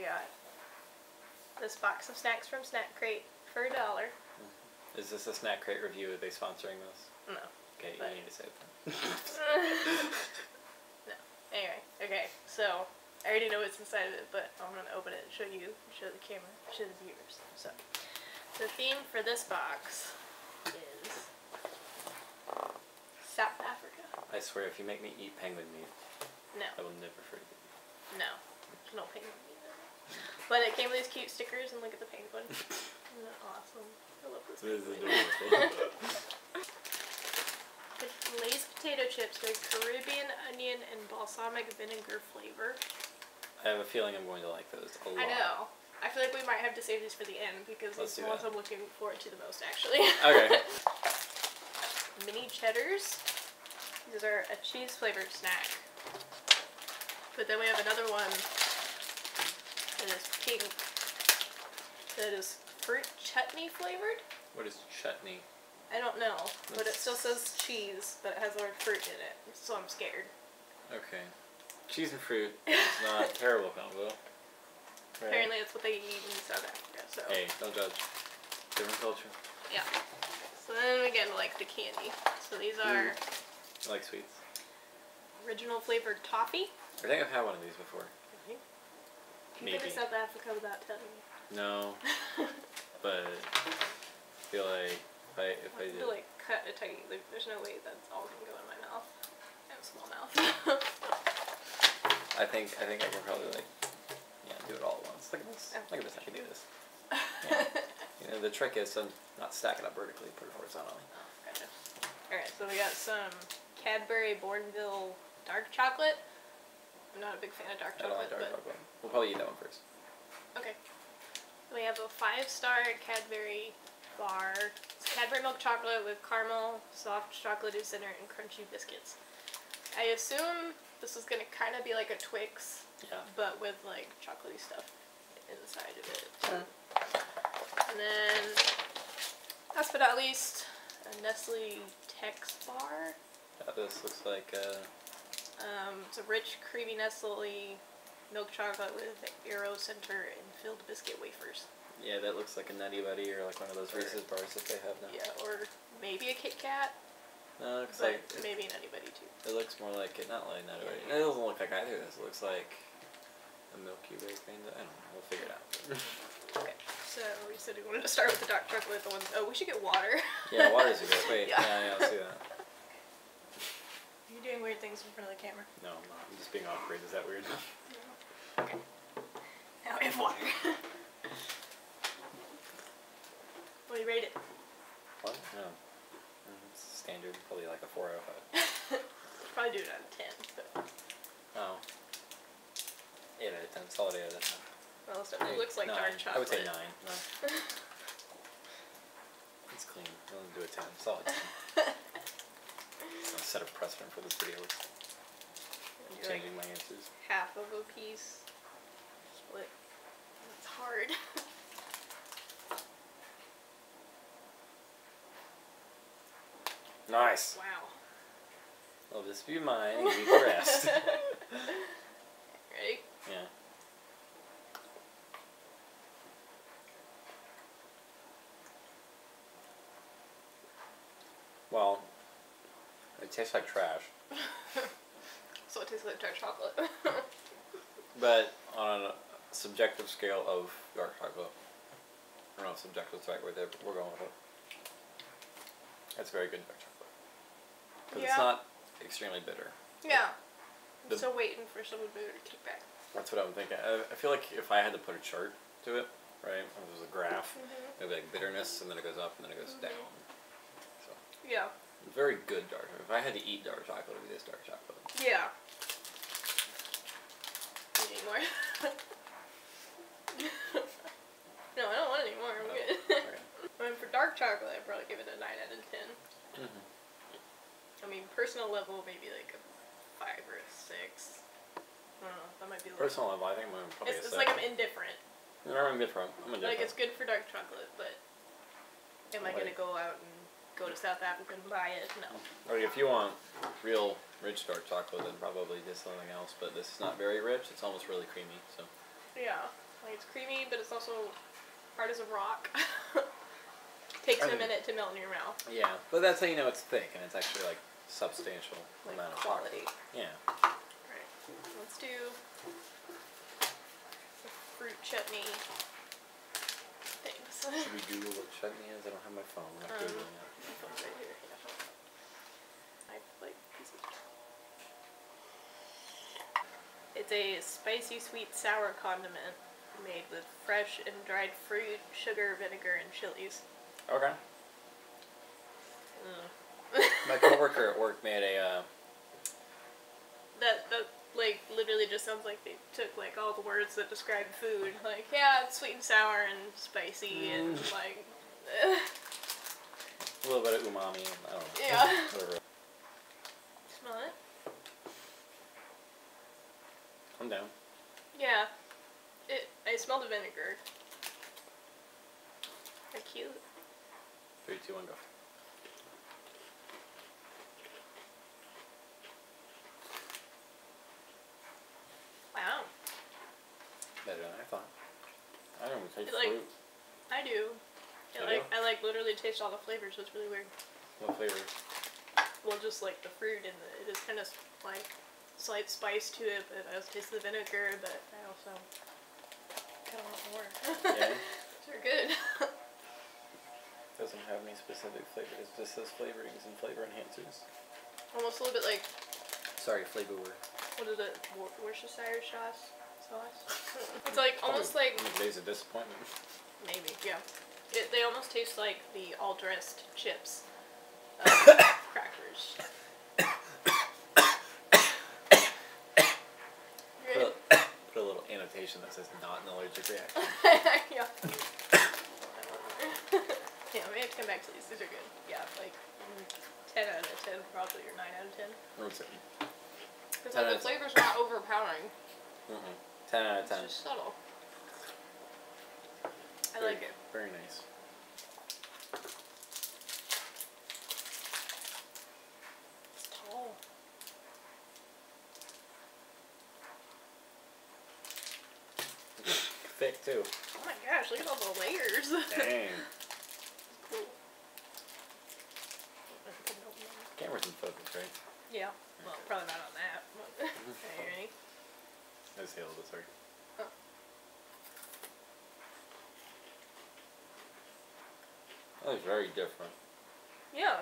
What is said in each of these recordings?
I got this box of snacks from Snack Crate for a dollar. Is this a snack crate review? Are they sponsoring this? No. Okay, But- you need to say that. no. Anyway, okay, so I already know what's inside of it, but I'm gonna open it and show you, show the camera, show the viewers. So, the theme for this box is South Africa. I swear, if you make me eat penguin meat, No, I will never forgive you. no penguin meat in it. But it came with these cute stickers, and look at the penguin. Isn't that awesome? I love this This is penguin. adorable. The Lay's potato chips with Caribbean onion and balsamic vinegar flavor. I have a feeling I'm going to like those a lot. I know. I feel like we might have to save these for the end because Let's these do are the ones. I'm looking forward to the most, actually. Okay. Mini cheddars. These are a cheese flavored snack. But then we have another one that is pink. That is fruit chutney flavored. What is chutney? I don't know, but it still says cheese, but it has the word fruit in it, so I'm scared. Okay. Cheese and fruit is not a terrible combo. Right? Apparently, it's what they eat in South Africa. So Hey, don't judge. Different culture. yeah. So then we get like the candy. So these are mm. I like sweets. original flavored toffee. I think I've had one of these before. You've been to Maybe. South Africa without telling me. No, but I feel like if I if I I did, like cut a tiny. Like, there's no way that's all gonna go in my mouth. I have a small mouth. I think I think I can probably like yeah do it all at once. Look at this. Oh. Look at this. I can do this. Yeah. You know the trick is to not stack it up vertically. Put it horizontally. Oh, gotcha. Alright, so we got some Cadbury Bournville dark chocolate. I'm not a big fan of dark chocolate. I don't chocolate, like dark but chocolate. We'll probably eat that one first. okay. We have a five star Cadbury bar. It's Cadbury milk chocolate with caramel, soft chocolatey center, and crunchy biscuits. I assume this is gonna kind of be like a Twix, Yeah. but with like chocolatey stuff inside of it. Sure. And then, last but not least, a Nestle Tex bar. Yeah, this looks like uh, Um, it's a rich, creamy Nestle milk chocolate with Aero Center and filled biscuit wafers. yeah that looks like a Nutty Buddy or like one of those Or- Reese's bars that they have now. Yeah, or maybe a Kit Kat, No, it looks like maybe an anybody too. it looks more like it. Not like Nutty Yeah. Buddy. It doesn't look like either of this. It looks like a Milky Way kind of. I don't know. We'll figure it out. Okay, so we said we wanted to start with the dark chocolate. The ones. Oh, we should get water. yeah, water's a good. Wait. Yeah. Yeah. yeah, let's do that. Doing weird things in front of the camera. No, I'm not. I'm just being awkward. Is that weird? Okay. Now we have water. what do you rate it? What? No. Mm, It's standard, probably like a four out of five. Probably do it out of ten. But, Oh. Eight out of ten. Solid eight out of ten. well, it definitely looks like nine. dark chocolate. I would say nine. No. It's clean. I'll do a ten. Solid ten. I'll set a precedent for this video. You're like Changing my answers. half of a piece split. It's hard. Nice. wow. Well, this be mine. You rest. Ready? yeah. Well, it tastes like trash. So it tastes like dark chocolate. But on a subjective scale of dark chocolate, I don't know if subjective is the right word there, but we're going with it. It's very good dark chocolate. Because Yeah. it's not extremely bitter. yeah. I'm still waiting for someone to kick back. That's what I'm thinking. I, I feel like if I had to put a chart to it, right, if it was a graph, mm-hmm. it would be like bitterness, and then it goes up, and then it goes mm-hmm. down. So, Yeah. Very good dark chocolate. If I had to eat dark chocolate, it would be this dark chocolate. Yeah. Need more? no, I don't want any more. I'm No. good. Okay. I mean, for dark chocolate, I'd probably give it a 9 out of 10. Mhm. I mean, personal level, maybe like a 5 or a 6. I don't know. That might be a. Personal level, I think I'm probably It's, a it's like I'm indifferent. No, I'm indifferent. I'm indifferent. Like, it's good for dark chocolate, but am I going to go out and go to South Africa and buy it? No. Or if you want real rich dark chocolate, then probably just something else. But this is not very rich. It's almost really creamy. So Yeah. like It's creamy, but it's also hard as a rock. Takes I a think- minute to melt in your mouth. Yeah, but that's how you know it's thick and it's actually like substantial Like amount of quality. chocolate. Yeah. Alright, let's do the fruit chutney things. Should we Google what chutney is? I don't have my phone. I'm not Um, Googling it. My phone's right here. Yeah. I like pieces. It's a spicy sweet sour condiment made with fresh and dried fruit, sugar, vinegar, and chilies. Okay. Mm. My coworker at work made a. Uh, that that like literally just sounds like they took like all the words that describe food. Like yeah, it's sweet and sour and spicy and Mm. like. A little bit of umami. I don't know. Yeah. Whatever. Smell it? I'm down. Yeah. It. I smell the vinegar. How cute. Three, two, one, go. Wow. Better than I thought. I don't even taste like- fruit. I do. Like. do? I like literally taste all the flavors. So it's really weird. What flavor? Well, just like the fruit and the, it is kind of like slight spice to it, but I also taste the vinegar. But I also kind of want more. Yeah. They're good. Doesn't have any specific flavor. It just says flavorings and flavor enhancers. Almost a little bit like Sorry, flavor word. what is it? Wor- Worcestershire sauce. Sauce. it's like almost oh, like Days of disappointment. maybe yeah. It, they almost taste like the all dressed chips. Uh, crackers. Put, Right? put a little annotation that says not an allergic reaction. yeah. yeah, we have to come back to these. These are good. Yeah, like mm, 10 out of 10, probably, or 9 out of 10. What's it? Because like, the of 10. flavor's not overpowering. Mm-mm. Ten out of It's ten. just subtle. I Very- like it. Very nice. It's tall. Thick too. Oh my gosh, look at all the layers. Dang. cool. Camera's in focus, right? Yeah. Well, probably not on that. but- okay, ready? I just held it, sorry. Oh. That is very different. Yeah.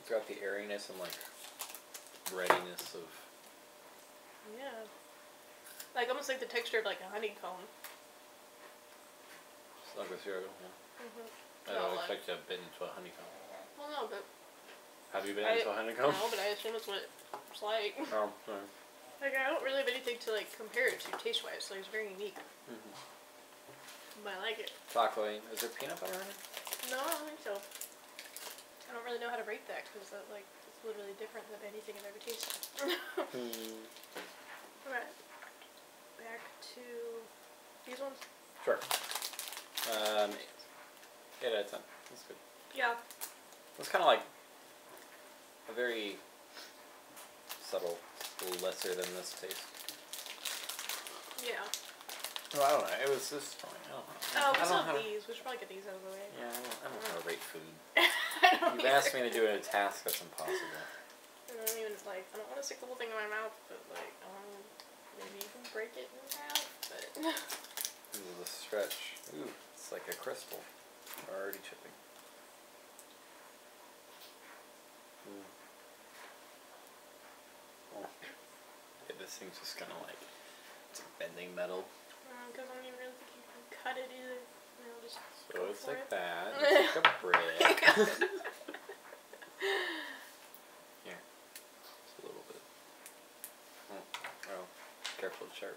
It's got the airiness and like readiness of Yeah. Like almost like the texture of like a honeycomb. It's like a cereal. Yeah. Mm-hmm. I don't like- expect to have bitten into a honeycomb. Well, no, but Have you been I- into a honeycomb? no, but I assume it's what it's like. Oh, sorry. Like I don't really have anything to like compare it to taste wise, so it's very unique. Mm-hmm. But I like it. Chocolate. Is there peanut butter in it? No, I don't think so. I don't really know how to rate that because that like it's literally different than anything I've ever tasted. Hmm. Alright. Back to these ones. Sure. Um, eight out of ten. That's good. Yeah. It's kind of like a very subtle, lesser than this taste. Yeah. Well, I don't know. It was just fine. I don't know. Oh, we I still don't have know these. We should probably get these out of the way. Yeah, I don't, I don't know how to rate food. I don't You've asked me either. to do a task that's impossible. I don't even like. I don't want to stick the whole thing in my mouth, but like, um, maybe you can break it in half. But This is a stretch. Ooh, it's like a crystal. Already chipping. Ooh. Oh. Yeah, this thing's just kind of like it's bending metal. because I don't even really think you can cut it either. Just So it's like it. that. It's like a brick. Here, just a little bit. Oh, oh, careful, it's sharp.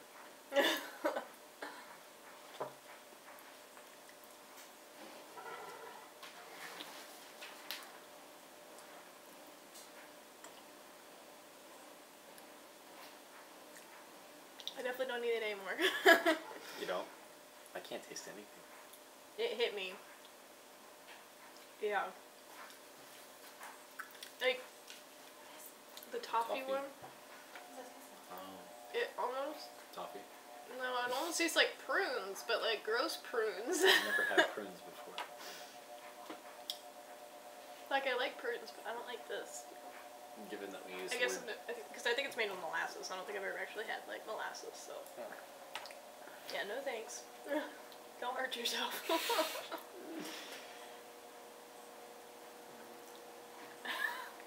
I definitely don't need it anymore. You don't? I can't taste anything. it hit me. Yeah. Like the toffee, Toffee. one. Oh, It almost toffee. no, it almost tastes like prunes, but like gross prunes. I've never had prunes before. like I like prunes, but I don't like this. Given that we use I guess because I think it's made with molasses. I don't think I've ever actually had like molasses. So hmm. yeah, no thanks. don't hurt yourself.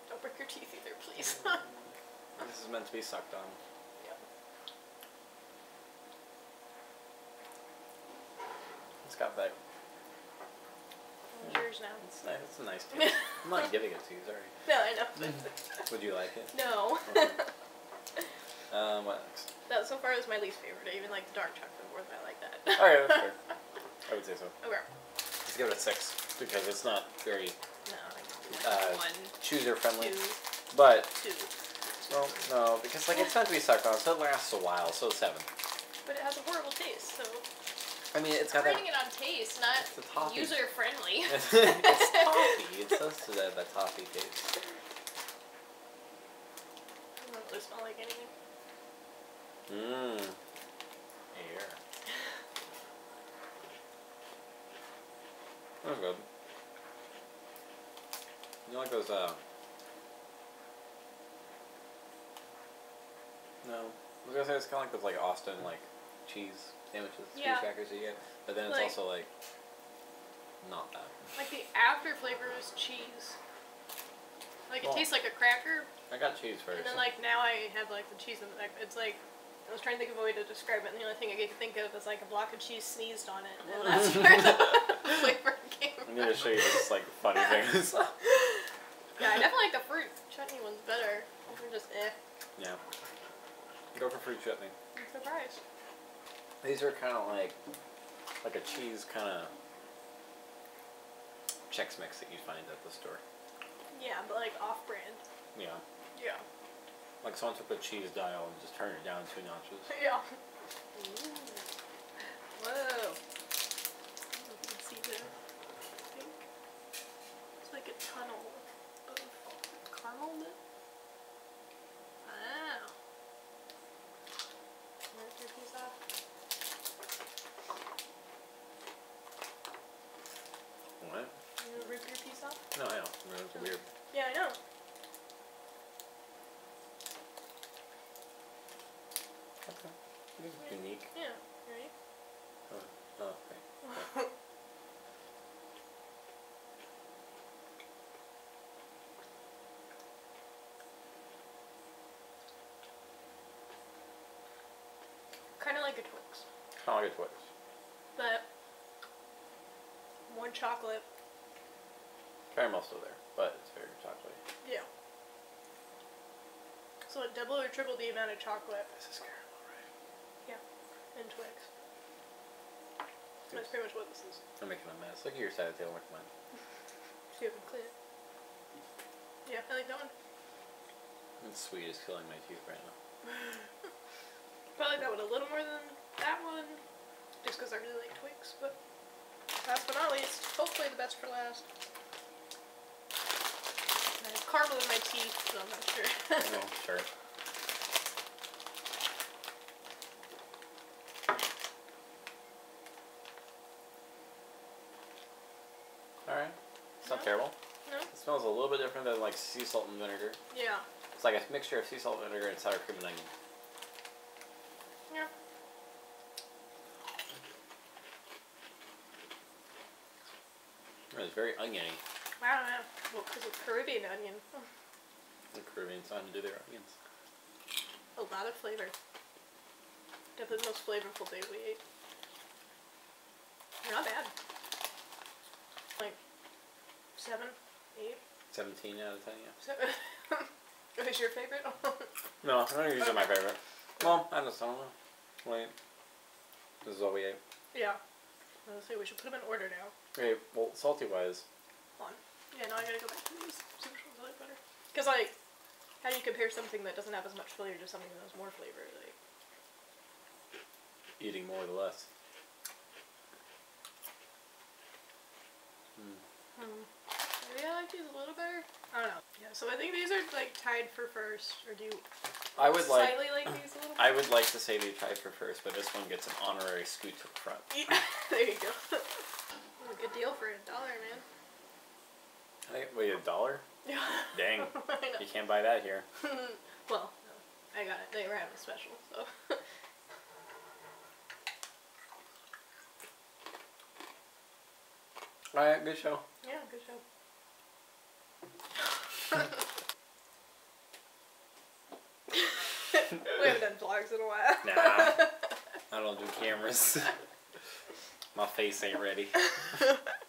don't break your teeth either, please. this is meant to be sucked on. Yep. It's got that. It's yours now. It's nice. It's a nice taste. I'm not giving it to you. Sorry. No, I know. Would you like it? no. Um, what next? that so far is my least favorite. I even like the dark chocolate more than I like that. Okay, that's fair. I would say so. Okay. Let's give it a six because it's not very No, like Uh, one, chooser friendly. two, But two. well, no, because like it's meant to be sucked on, so it lasts a while. So seven. But it has a horrible taste, so I mean, it's got I'm that. rating it on taste, not It's user friendly. it's toffee. It says to that that toffee taste. doesn't really smell like anything. Mmm. Air. That's good. You like those, uh... No. I was gonna say it's kinda like those, like, Austin, like, cheese sandwiches, Yeah. cheese crackers you get. But then it's Like- also, like, not that. Like the after flavor is cheese. Like it Well- tastes like a cracker, I got cheese first. and then like now I have like the cheese in the back. It's like I was trying to think of a way to describe it, and the only thing I could think of is like a block of cheese sneezed on it, and that's where the flavor came from. I'm gonna show you this, like, funny things. Yeah, I definitely like the fruit chutney one's better. They're just eh. yeah. Go for fruit chutney. I'm surprised. These are kind of like, like a cheese kind of Chex Mix that you find at the store. Yeah, but like off-brand. Yeah. Yeah. Like someone took the cheese dial and just turned it down two notches. Yeah. Ooh. Whoa. I don't know if you can see there. I think it's like a tunnel of caramel nut. Wow. Rip your piece off. What? You gonna rip your piece off? No, I know. I mean, it's weird. Yeah, I know. Okay. It's unique. Yeah. Ready? Oh, okay. kind of like a Twix, Kind of like a Twix. but more chocolate. Caramel's still there, but it's very chocolatey. Yeah. So double or triple the amount of chocolate This is caramel, in Twix. That's pretty much what this is. I'm making a mess. Look at your side of the table, look at mine. See if I can clear it. Yeah, I like that one. And sweet is killing my teeth right now. Probably that one a little more than that one, just because I really like Twix. But last but not least, hopefully the best for last. I have caramel in my teeth, so I'm not sure. Oh, sure. Alright. It's not No. terrible. no? It smells a little bit different than like sea salt and vinegar. Yeah. It's like a mixture of sea salt, vinegar, and sour cream and onion. Yeah. It's very oniony. I don't know. Well, because it's Caribbean onion. The Caribbeans know to do their onions. A lot of flavor. Definitely the most flavorful day we ate. Not bad. Like seven, eight, 17 out of 10, yeah. seven. Who's your favorite? No, I don't usually my favorite. Well, I just don't know. Wait. This is all we ate. yeah. I was say we should put them in order now. Okay, well, salty wise, Hold on. Yeah, now I gotta go back to these. See which ones I like better. Because like, how do you compare something that doesn't have as much flavor to something that has more flavor? Like, eating more or less. Hmm. Hmm. I Maybe I like these a little better. I don't know. Yeah, so I think these are like tied for first, or do you I would like. slightly like these a little? I would like to say they tied for first, but this one gets an honorary scoot to the front. Yeah, there you go. a good deal for a dollar, man. I think, wait, a dollar? Yeah. Dang. You can't buy that here. well, no, I got it. They were having a special, so. Alright, good show. yeah, good show. We haven't done vlogs in a while. Nah. I don't do cameras. My face ain't ready.